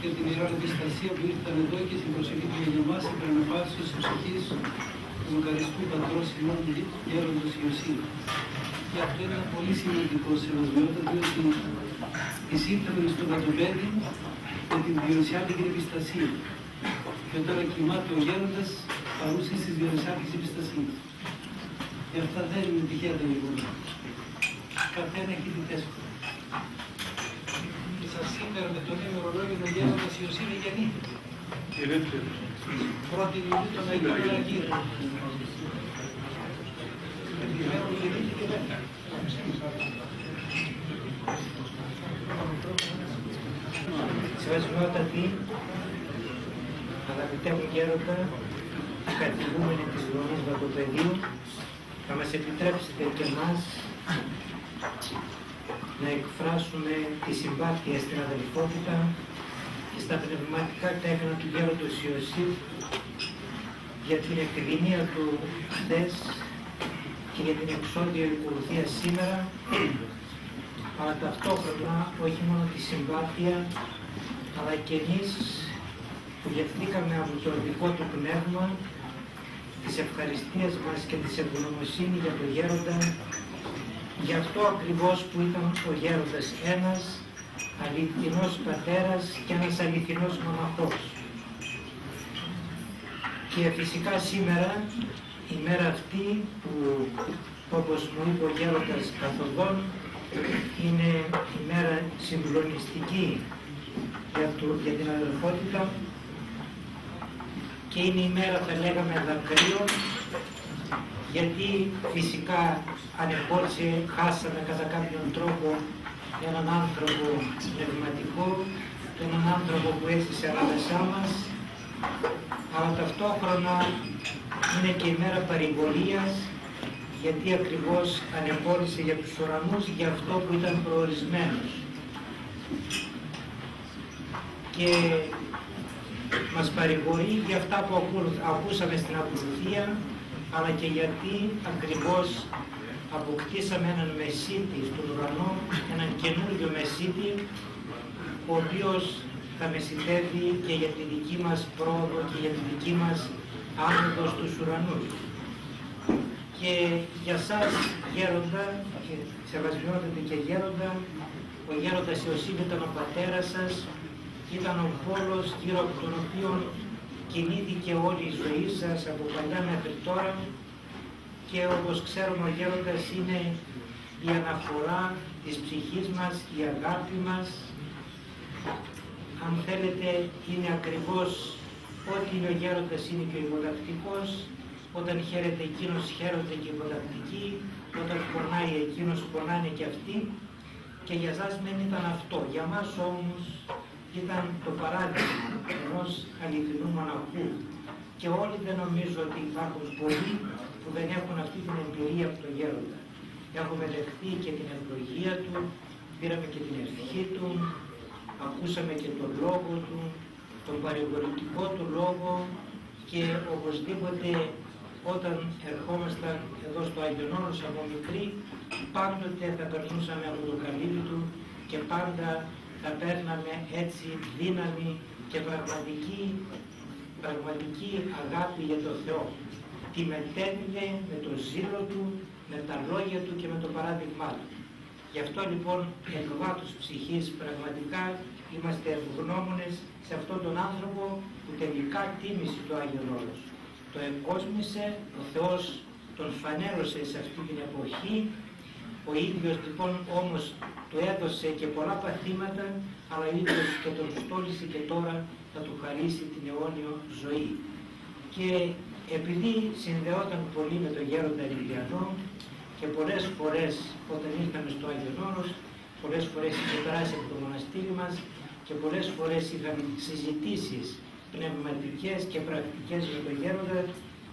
και την Ιερά Επιστασία που ήρθαν εδώ και στην προσοχή του για μας υπεραναπαύσεως της ψυχής του Μακαριστού Πατρός Σιμών του Γέροντος Ιωσήφ. Και αυτό είναι ένα πολύ σημαντικό σεβασμιότητα, διότι εισήλθαμε στο κατοπέδι με την Διονυσιάτικη Επιστασία. Και όταν κοιμάται ο Γέροντας, παρούσε στις Διονυσιάτικες Επιστασίες. Και αυτά δεν είναι τυχαία τα γεγονότα. Καθένα έχει τη θέση του. Και σας σήμερα με το νέο ορολόγιο να γέροντας Ιωσήφ γεννήθηκε. Πρώτη νυχτή των Αγίων Αργύρων. Επιμένω γεννήθηκε βέβαια. Σεβασμιότατη, αγαπητέ μου γέροντα, κατηγούμενοι της Ρώμης Βατοπεδίου, θα μας επιτρέψετε και εμάς να εκφράσουμε τη συμπάθεια στην αδελφότητα και στα πνευματικά τέκνα του γέροντος Ιωσήφ για την εκδημία του χθες και για την εξόδια ακολουθία σήμερα, αλλά ταυτόχρονα όχι μόνο τη συμπάθεια, αλλά και εμείς που γευθήκαμε από το δικό του πνεύμα, της ευχαριστίας μας και της ευγνωμοσύνη για τον γέροντα, γι' αυτό ακριβώς που ήταν ο γέροντας ένας αληθινός πατέρας και ένας αληθινός μοναχός. Και φυσικά σήμερα, η μέρα αυτή που όπως μου είπε ο γέροντας καθοδόν, είναι η μέρα συγκλονιστική για, το, για την αδελφότητα και είναι η μέρα θα λέγαμε δακρύων γιατί φυσικά ανεπόρσε, χάσαμε κατά κάποιον τρόπο έναν άνθρωπο πνευματικό, έναν άνθρωπο που έζησε ανάμεσά μας, αλλά ταυτόχρονα είναι και η μέρα παρηγορίας, γιατί ακριβώς ανεπόρησε για τους ουρανούς για αυτό που ήταν προορισμένος. Και μας παρηγορεί για αυτά που ακούσαμε στην ακολουθία, αλλά και γιατί ακριβώς αποκτήσαμε έναν μεσίτη στον ουρανό, έναν καινούριο μεσίτη, ο οποίος θα μεσητεύει και για τη δική μας πρόοδο και για τη δική μας άνοδο στους ουρανούς. Και για σας γέροντα, και σεβασμιότατε και γέροντα, ο γέροντας Ιωσήφ ήταν ο πατέρας σας, ήταν ο πόλος γύρω από τον οποίο κινήθηκε όλη η ζωή σας από παλιά μέχρι τώρα και όπως ξέρουμε ο γέροντας είναι η αναφορά της ψυχής μας, η αγάπη μας. Αν θέλετε είναι ακριβώς ό,τι είναι ο γέροντας είναι και ο υποτακτικός, όταν χαίρεται εκείνος χαίρονται και οι υποτακτικοί, όταν πονάει εκείνος πονάνε και αυτοί και για σας δεν ήταν αυτό. Για μας όμως ήταν το παράδειγμα ενός αληθινού μοναχού και όλοι δεν νομίζω ότι υπάρχουν πολλοί που δεν έχουν αυτή την εμπειρία από τον γέροντα. Έχουμε δεχθεί και την ευλογία του, πήραμε και την ευχή του, ακούσαμε και τον λόγο του, τον παρηγορητικό του λόγο και οπωσδήποτε όταν ερχόμασταν εδώ στο Άγιον Όρος από μικρή, πάντοτε θα περνούσαμε από το καλύβι του και πάντα θα παίρναμε έτσι δύναμη και πραγματική, πραγματική αγάπη για τον Θεό. Τη μετέβηνε με το ζήλο του, με τα λόγια του και με το παράδειγμά του. Γι' αυτό λοιπόν εκ βάθους ψυχής πραγματικά είμαστε ευγνώμονες σε αυτόν τον άνθρωπο που τελικά τίμησε το Άγιο Όρος. Το εκόσμησε, ο Θεός τον φανέρωσε σε αυτή την εποχή, ο ίδιος λοιπόν όμως του έδωσε και πολλά παθήματα, αλλά ο ίδιος και τον στόλισε και τώρα θα του χαρίσει την αιώνιο ζωή. Και επειδή συνδεόταν πολύ με τον γέροντα Λιβιανό και πολλές φορές όταν ήρθαμε στο Άγιον Όρος, πολλές φορές είχε περάσει από το μοναστήρι μας και πολλές φορές είχαμε συζητήσεις πνευματικές και πρακτικές με τον γέροντα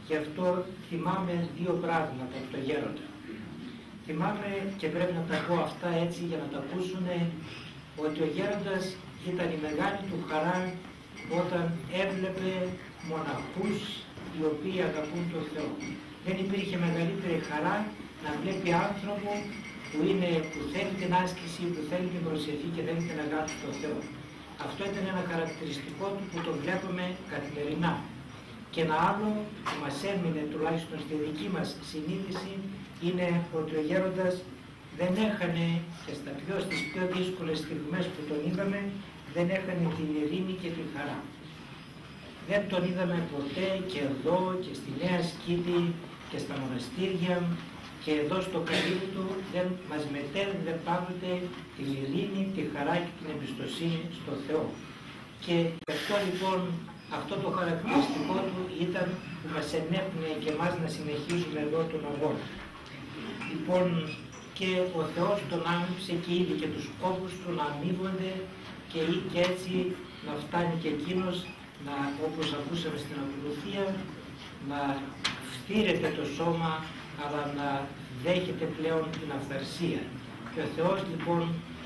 γι' αυτό θυμάμαι δύο πράγματα από τον γέροντα. Θυμάμαι και πρέπει να τα πω αυτά έτσι για να τα ακούσουν ότι ο γέροντας ήταν η μεγάλη του χαρά όταν έβλεπε μοναχούς οι οποίοι αγαπούν τον Θεό. Δεν υπήρχε μεγαλύτερη χαρά να βλέπει άνθρωπο που, είναι, που θέλει την άσκηση, που θέλει την προσευχή και θέλει την αγάπη στον Θεό. Αυτό ήταν ένα χαρακτηριστικό του που το βλέπουμε καθημερινά. Και ένα άλλο που μας έμεινε τουλάχιστον στη δική μας συνείδηση είναι ότι ο γέροντας δεν έχανε και στα πιο, στις πιο δύσκολες στιγμές που τον είδαμε δεν έχανε την ειρήνη και την χαρά. Δεν τον είδαμε ποτέ και εδώ και στη Νέα Σκήτη και στα μοναστήρια και εδώ στο καλύβι του δεν μας μετέδιδε πάντοτε την ειρήνη, τη χαρά και την εμπιστοσύνη στο Θεό. Και αυτό λοιπόν αυτό το χαρακτηριστικό του ήταν που μας ενέπνεε και εμάς να συνεχίσουμε εδώ τον αγώνα. Λοιπόν, και ο Θεός τον άνοιξε και ήδη και τους κόπους του να αμείβονται και, και έτσι να φτάνει και εκείνος να, όπως ακούσαμε στην ακολουθία, να φτύρεται το σώμα αλλά να δέχεται πλέον την αυθαρσία. Και ο Θεός λοιπόν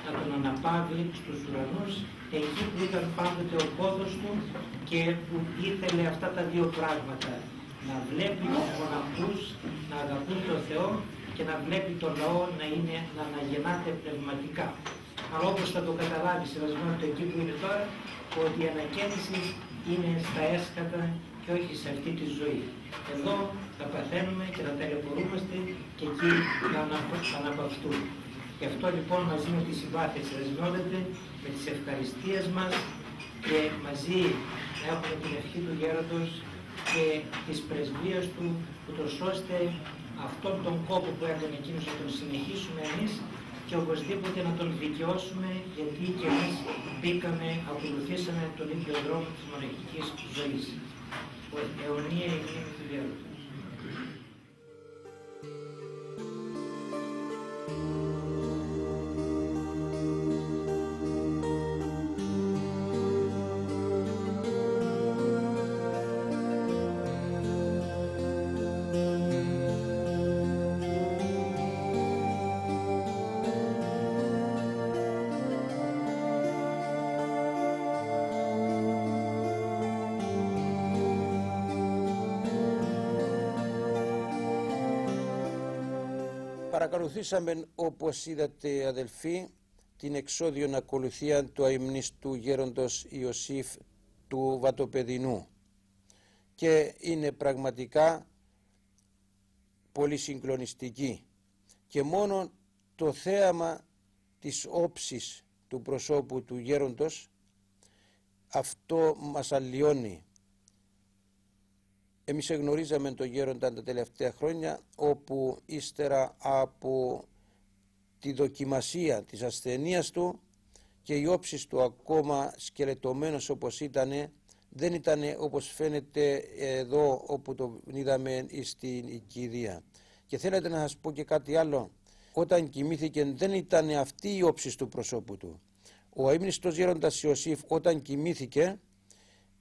να τον αναπαύει στους ουρανούς εκεί που ήταν πάντοτε ο πόδος του και που ήθελε αυτά τα δύο πράγματα να βλέπει τους μοναχούς να αγαπούν τον Θεό και να βλέπει τον λαό να, είναι, να αναγεννάται πνευματικά. Αλλά όπως θα το καταλάβει σεβασμένο το εκεί που είναι τώρα, ότι η ανακαίνιση είναι στα έσκατα και όχι σε αυτή τη ζωή. Εδώ θα παθαίνουμε και θα ταλαιπωρούμαστε και εκεί θα αναπαυστούμε. Γι' αυτό λοιπόν μαζί με τη συμπάθεια συνδεσμεύεται με τις ευχαριστίες μας και μαζί έχουμε την ευχή του Γέροντος και της πρεσβείας του, ούτως ώστε αυτόν τον κόπο που έκανε εκείνος να τον συνεχίσουμε εμείς και οπωσδήποτε να τον δικαιώσουμε γιατί και εμείς μπήκαμε, ακολουθήσαμε τον ίδιο δρόμο της μοναχικής ζωής. Ο αιωνία η μνήμη του Γέροντος. Παρακολουθήσαμε όπως είδατε αδελφοί την εξώδιον ακολουθία του αιμνίστου γέροντος Ιωσήφ του Βατοπεδινού. Και είναι πραγματικά πολύ συγκλονιστική. Και μόνο το θέαμα της όψης του προσώπου του γέροντος αυτό μας αλλοιώνει εμείς εγνωρίζαμε τον Γέροντα τα τελευταία χρόνια όπου ύστερα από τη δοκιμασία της ασθενείας του και οι όψεις του ακόμα σκελετωμένος όπως ήταν δεν ήταν όπως φαίνεται εδώ όπου το είδαμε στην οικηδία. Και θέλετε να σας πω και κάτι άλλο. Όταν κοιμήθηκε δεν ήταν αυτή η όψης του προσώπου του. Ο αείμνηστος γέροντας Ιωσήφ όταν κοιμήθηκε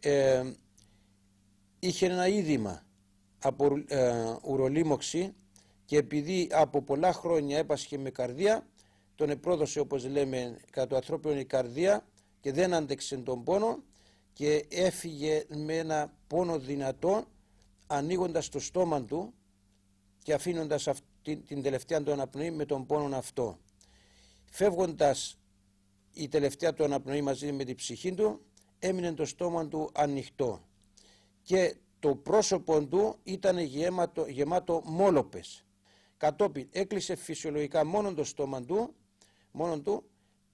ε, είχε ένα είδημα από ε, ουρολίμωξη και επειδή από πολλά χρόνια έπασχε με καρδία τον επρόδωσε όπως λέμε κατά το ανθρώπινο η καρδία και δεν άντεξε τον πόνο και έφυγε με ένα πόνο δυνατό ανοίγοντας το στόμα του και αφήνοντας αυτή, την τελευταία του αναπνοή με τον πόνο αυτό. Φεύγοντας η τελευταία του αναπνοή μαζί με την ψυχή του έμεινε το στόμα του ανοιχτό και το πρόσωπο του ήταν γεμάτο, γεμάτο μόλοπες. Κατόπιν έκλεισε φυσιολογικά μόνο το στόμα του, μόνο του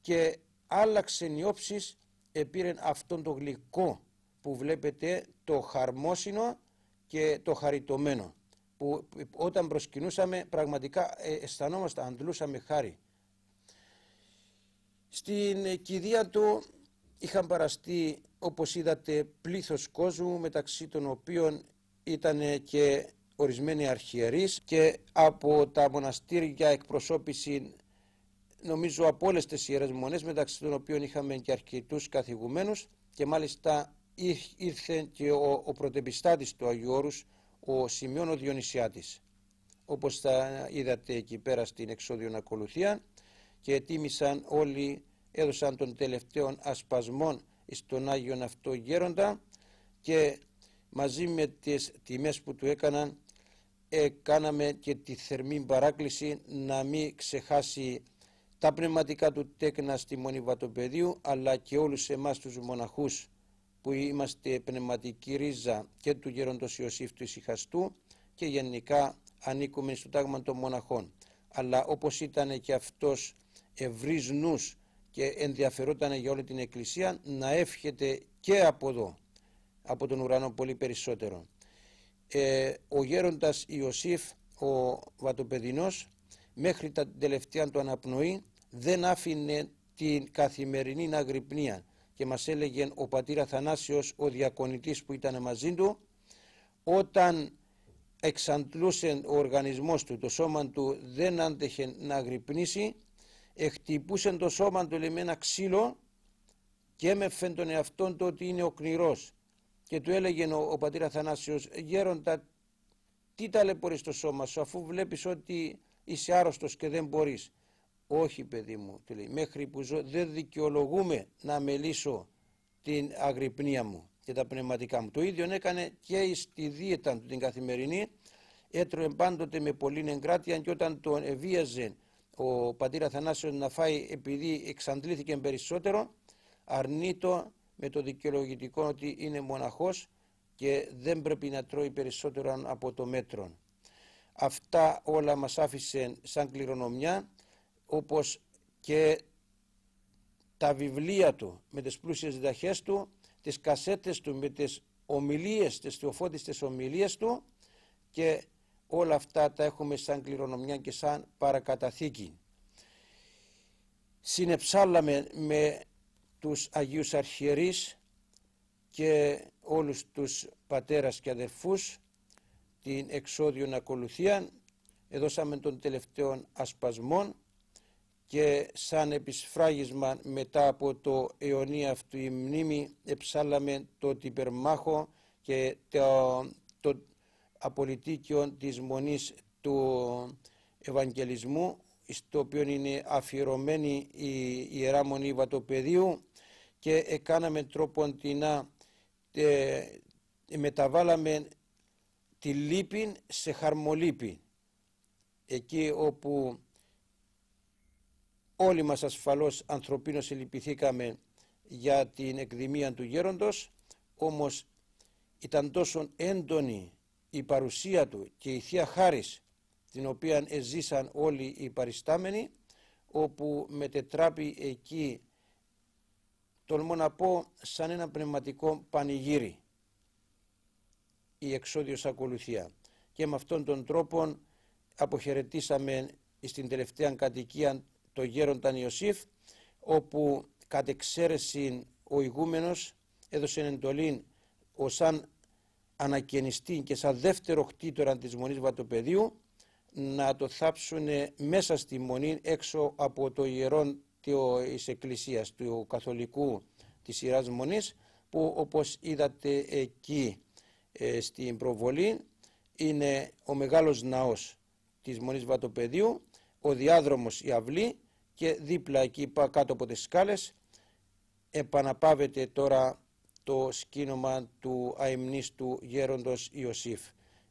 και άλλαξε νιώψεις επήρε αυτόν το γλυκό που βλέπετε το χαρμόσυνο και το χαριτωμένο που όταν προσκυνούσαμε πραγματικά ε, αισθανόμαστε, αντλούσαμε χάρη. Στην κηδεία του είχαν παραστεί όπως είδατε πλήθος κόσμου μεταξύ των οποίων ήταν και ορισμένοι αρχιερείς και από τα μοναστήρια εκπροσώπηση νομίζω από όλες τις ιερές μονές μεταξύ των οποίων είχαμε και αρκετούς καθηγουμένους και μάλιστα ήρθε και ο, ο πρωτεπιστάτης του Αγίου Όρους ο Σημειών ο Διονυσιάτης. Όπως θα είδατε εκεί πέρα στην εξώδιον ακολουθία και ετοίμησαν όλοι έδωσαν των τελευταίων ασπασμών στον Άγιον αυτό γέροντα και μαζί με τις τιμές που του έκαναν ε, κάναμε και τη θερμή παράκληση να μην ξεχάσει τα πνευματικά του τέκνα στη Μονή Βατοπεδίου αλλά και όλους εμάς τους μοναχούς που είμαστε πνευματική ρίζα και του γέροντος Ιωσήφ του Ισυχαστού και γενικά ανήκουμε στο τάγμα των μοναχών. Αλλά όπως ήταν και αυτός ευρύς νους και ενδιαφερόταν για όλη την Εκκλησία να εύχεται και από εδώ, από τον ουρανό πολύ περισσότερο. Ε, ο γέροντας Ιωσήφ, ο Βατοπεδινός, μέχρι τα τελευταία του αναπνοή δεν άφηνε την καθημερινή αγρυπνία και μας έλεγε ο πατήρ Αθανάσιος, ο διακονητής που ήταν μαζί του, όταν εξαντλούσε ο οργανισμός του, το σώμα του δεν άντεχε να αγρυπνήσει, εκτυπούσε το σώμα του με ένα ξύλο και έμεφε τον εαυτόν του ότι είναι ο κνηρός και του έλεγε ο, ο πατήρ Αθανάσιος γέροντα τι ταλαιπωρείς το σώμα σου αφού βλέπεις ότι είσαι άρρωστος και δεν μπορείς όχι παιδί μου του λέει μέχρι που ζω δεν δικαιολογούμε να μελήσω την αγρυπνία μου και τα πνευματικά μου το ίδιο έκανε και στη δίαιτα του την καθημερινή. Έτρωε πάντοτε με πολλή εγκράτεια και όταν τον ευίαζε ο πατήρ Αθανάσιος να φάει επειδή εξαντλήθηκε περισσότερο αρνείτο με το δικαιολογητικό ότι είναι μοναχός και δεν πρέπει να τρώει περισσότερο από το μέτρο. Αυτά όλα μας άφησε σαν κληρονομιά όπως και τα βιβλία του με τις πλούσιες διδαχές του, τις κασέτες του με τις ομιλίες, τις θεοφώτιστες ομιλίες του και όλα αυτά τα έχουμε σαν κληρονομιά και σαν παρακαταθήκη. Συνεψάλαμε με τους Αγίους Αρχιερείς και όλους τους πατέρας και αδερφούς την εξόδιον ακολουθία εδώσαμε τον τελευταίο ασπασμόν και σαν επισφράγισμα μετά από το αιωνία αυτού η μνήμη εψάλαμε το τυπερμάχο και το, το απολυτίκιο της μονής του Ευαγγελισμού στο οποίο είναι αφιερωμένη η Ιερά Μονή Βατοπεδίου και έκαναμε τρόπον να ε, μεταβάλαμε τη λύπη σε χαρμολύπη εκεί όπου όλοι μας ασφαλώς ανθρωπίνως ελυπηθήκαμε για την εκδημία του γέροντος όμως ήταν τόσο έντονη η παρουσία του και η Θεία Χάρις την οποία εζήσαν όλοι οι παριστάμενοι όπου μετετράπη εκεί τολμώ να πω σαν ένα πνευματικό πανηγύρι η εξόδιος ακολουθία. Και με αυτόν τον τρόπο αποχαιρετήσαμε στην τελευταία κατοικία το γέρονταν Ιωσήφ όπου κατ' εξαίρεση ο ηγούμενος έδωσε εντολή ο σαν ανακαινιστή και σαν δεύτερο κτήτορα της Μονής Βατοπεδίου να το θάψουν μέσα στη Μονή έξω από το ιερό της Εκκλησίας του Καθολικού της Ιεράς Μονής που όπως είδατε εκεί ε, στην προβολή είναι ο μεγάλος ναός της Μονής Βατοπεδίου, ο διάδρομος η αυλή και δίπλα εκεί κάτω από τις σκάλες επαναπάβεται τώρα το σκήνομα του αιμνίστου γέροντος Ιωσήφ.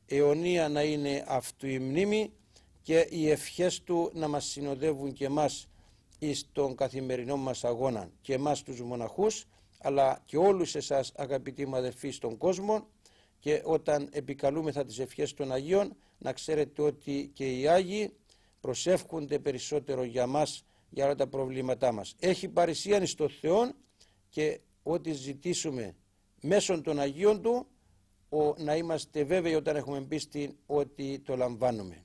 Αιωνία να είναι αυτού η μνήμη και οι ευχές του να μας συνοδεύουν και μας εις τον καθημερινό μας αγώνα και εμάς τους μοναχούς αλλά και όλους εσάς αγαπητοί μου αδερφοί στον κόσμο και όταν επικαλούμεθα τις ευχές των Αγίων να ξέρετε ότι και οι Άγιοι προσεύχονται περισσότερο για μας για όλα τα προβλήματά μας. Έχει παρησίαν στο Θεό και ό,τι ζητήσουμε μέσω των Αγίων Του ο, να είμαστε βέβαιοι όταν έχουμε πίστη ότι το λαμβάνουμε.